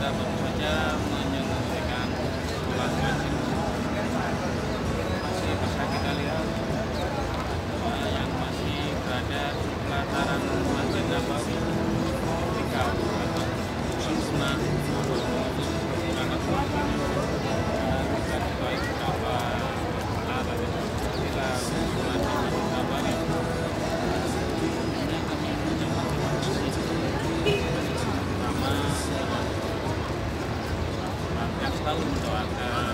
kita baru saja and